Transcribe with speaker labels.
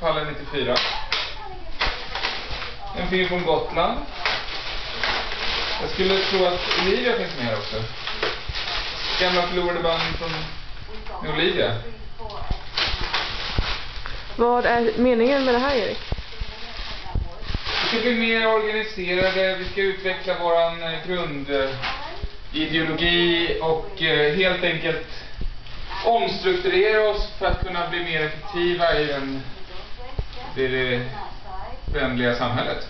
Speaker 1: Pallen 94. En film från Gotland. Jag skulle tro att Olivia finns med också. Gamla förlorade band från Olivia.
Speaker 2: Vad är meningen med det här Erik?
Speaker 1: Vi ska bli mer organiserade, vi ska utveckla våran eh, grundideologi och eh, helt enkelt omstrukturera oss för att kunna bli mer effektiva i den, det, det vänliga samhället.